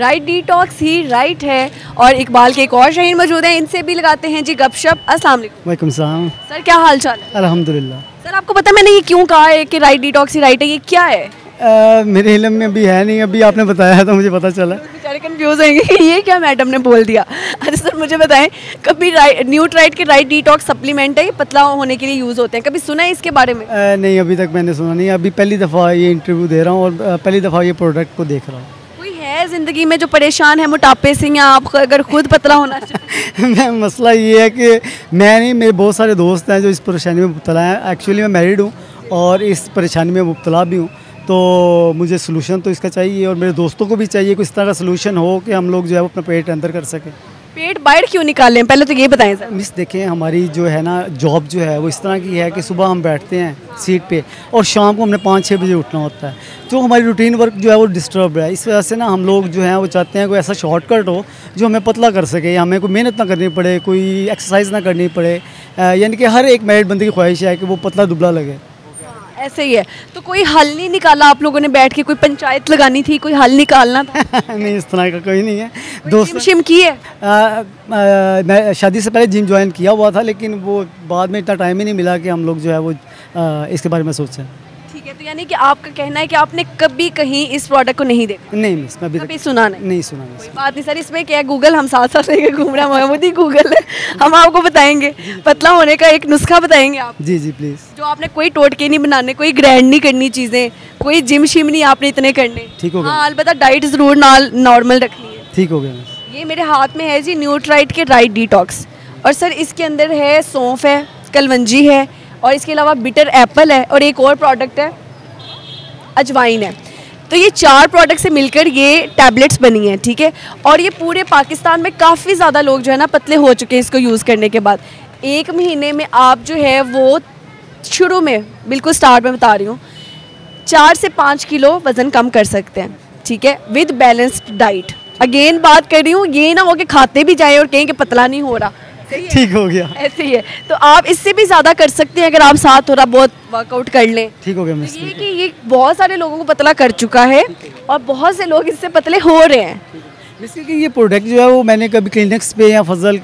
Right detox ही right है। और इकबाल के एक और शहीन मौजूद हैं इनसे भी लगाते हैं जी गपशप। अस्सलाम वालेकुम। सर क्या हाल चाल है? अल्हम्दुलिल्लाह। सर आपको पता मैंने ये क्यों कहा है कि राइट डिटॉक्स ही राइट है? ये क्या है? अ, मेरे इलम में अभी है नहीं अभी आपने बताया है तो मुझे पता चला। बेचारे कंफ्यूज होंगे। ये क्या मैडम ने बोल दिया? अरे सर मुझे बताएँ कभी न्यूट राइट के राइट डिटॉक्स सप्लीमेंट है? ये पतला होने के लिए यूज़ होते हैं। कभी सुना है इसके बारे में? अ, नहीं अभी तक मैंने सुना नहीं अभी पहली दफ़ा ये इंटरव्यू दे रहा हूँ और पहली दफ़ा ये प्रोडक्ट को देख रहा हूँ। है ज़िंदगी में जो परेशान है, मोटापे से या आप अगर खुद पतला होना मैं मसला ये है कि मैं नहीं, मेरे बहुत सारे दोस्त हैं जो इस परेशानी में मुबतला हैं। एक्चुअली मैं मैरिड हूँ और इस परेशानी में मुबतला भी हूँ। तो मुझे सोलूशन तो इसका चाहिए और मेरे दोस्तों को भी चाहिए कि इस तरह का सोलूशन हो कि हम लोग जो है अपना पेट अंदर कर सकें। पेट बाहर क्यों निकाल लें पहले तो ये बताएँ सर। मिस देखें, हमारी जो है ना जॉब जो है, वो इस तरह की है कि सुबह हम बैठते हैं सीट पे और शाम को हमने पाँच छः बजे उठना होता है। जो हमारी रूटीन वर्क जो है, वो डिस्टर्ब है। इस वजह से ना, हम लोग जो हैं, वो चाहते हैं कोई ऐसा शॉर्टकट हो, जो हमें पतला कर सके हमें कोई मेहनत ना करनी पड़े, कोई एक्सरसाइज ना करनी पड़े। यानी कि हर एक मैरिड बंदी की ख्वाहिश है कि वो पतला दुबला लगे। ऐसे ही है। तो कोई हल नहीं निकाला आप लोगों ने बैठ के कोई पंचायत लगानी थी कोई हल निकालना था? नहीं इस तरह का कोई नहीं है। दोस्त शिम की है? मैं शादी से पहले जिम ज्वाइन किया हुआ था लेकिन वो बाद में इतना टाइम ही नहीं मिला कि हम लोग जो है वो आ, इसके बारे में सोचें। ठीक है तो यानी कि आपका कहना है कि आपने कभी कहीं इस प्रोडक्ट को नहीं देखा? नहीं मिस मैं कभी सुना नहीं? नहीं सुना मिस। बात नहीं सर इसमें क्या है गूगल हम साथ साथ लेके घूम रहे हैं महमूदी गूगल है हम आपको बताएँगे पतला होने का एक नुस्खा बताएँगे आप। जी जी प्लीज़ जो आपने कोई टोटके नहीं बनाने कोई ग्रैंड नहीं करनी चीज़ें कोई जिम शिम नहीं आपने इतने करने। ठीक हो गया। हाँ अलबत्ता डाइट ज़रूर नॉर्मल रखनी है। ठीक हो गया ये मेरे हाथ में है जी न्यूट्राइट के राइट डिटॉक्स और सर इसके अंदर है सौंफ है कलवंजी है और इसके अलावा बिटर एप्पल है और एक और प्रोडक्ट है, अजवाइन है। तो ये चार प्रोडक्ट से मिलकर ये टैबलेट्स बनी हैं, ठीक है? थीके? और ये पूरे पाकिस्तान में काफ़ी ज़्यादा लोग जो है ना पतले हो चुके हैं इसको यूज़ करने के बाद। एक महीने में आप जो है वो शुरू में, बिल्कुल स्टार्ट में बता रही हूँ, चार से पाँच किलो वज़न कम कर सकते हैं, ठीक है? विद बैलेंस्ड डाइट अगेन बात कर रही हूँ, ये ना हो कि खाते भी जाए और कहें कि पतला नहीं हो रहा। ठीक हो गया। ऐसे ही है। तो आप इससे भी ज़्यादा कर सकते हैं अगर आप साथ थोड़ा बहुत वर्कआउट कर लें। ठीक हो गया तो मिस ये कि ये बहुत सारे लोगों को पतला कर चुका है और बहुत से लोग इससे पतले हो रहे हैं। वैसे कि ये प्रोडक्ट जो है वो मैंने कभी क्लिनिक्स पे या फजल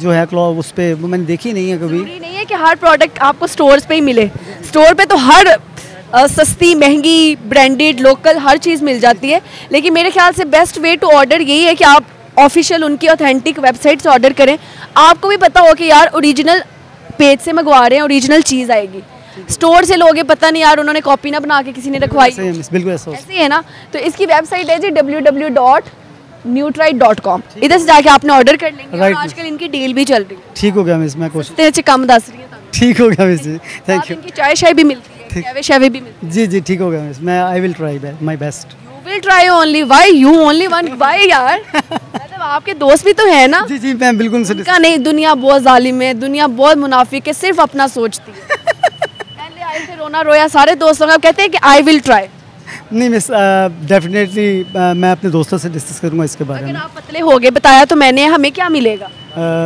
जो है क्लॉ उस पे वो मैंने देखी नहीं है कभी। नहीं है कि हर प्रोडक्ट आपको स्टोर्स पे ही मिले। स्टोर पे तो हर सस्ती महँगी ब्रांडेड लोकल हर चीज़ मिल जाती है। लेकिन मेरे ख्याल से बेस्ट वे टू ऑर्डर यही है कि आप ऑफिशियल उनकी ऑथेंटिक वेबसाइट से ऑर्डर करें। आपको भी पता हो कि यार ओरिजिनल पेज से मंगवा रहे हैं ओरिजिनल चीज़ आएगी। स्टोर से लोगे पता नहीं यार उन्होंने कॉपी ना बना के किसी ने रखवाई। बिल्कुल ऐसे है ना? तो इसकी वेबसाइट है जी डब्ल्यू न्यूट्राइट डॉट कॉम इधर से जाके आपने ऑर्डर कर लेंगे right. आजकल इनकी डील भी चल रही है। ठीक हो गया मिस मैं कुछ अच्छे कम दस रही है तो। ठीक हो गया मिस जी थैंक यू इनकी चाय शाय भी मिलती है भी मिलती है। जी जी ठीक हो गया मिस मैं I will try my best will try only why you only one why यार? मतलब आपके दोस्त भी तो है ना? जी जी मैं बिल्कुल उनका नहीं दुनिया बहुत जालिम है दुनिया बहुत मुनाफिक है सिर्फ़ अपना सोचती है। पहले आए थे रोना रोया सारे दोस्तों का कहते हैं कि आई विल ट्राई नहीं मिस डेफिनेटली मैं अपने दोस्तों से डिस्कस करूँगा इसके बारे में। आप पतले हो गए बताया तो मैंने हमें क्या मिलेगा?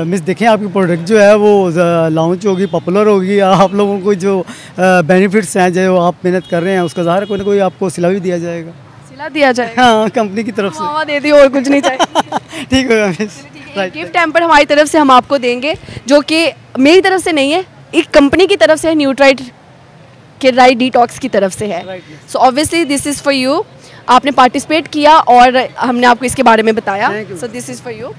मिस देखें आपकी प्रोडक्ट जो है वो लॉन्च होगी पॉपुलर होगी आप लोगों को जो बेनिफिट्स हैं जो आप मेहनत कर रहे हैं उसका ज़ाहिर कोई ना कोई आपको सिला भी दिया जाएगा। सिला दिया जाए। हाँ कंपनी की तरफ़ से। दे दी और कुछ नहीं चाहिए। ठीक होगा मिस गिफ्ट टेम्पर हमारी तरफ़ से हम आपको देंगे जो कि मेरी तरफ़ से नहीं है एक कंपनी की तरफ़ से है न्यूट्राइट के राइट डिटॉक्स की तरफ़ से है। So obviously this is for you आपने पार्टिसिपेट किया और हमने आपको इसके बारे में बताया। So this is for you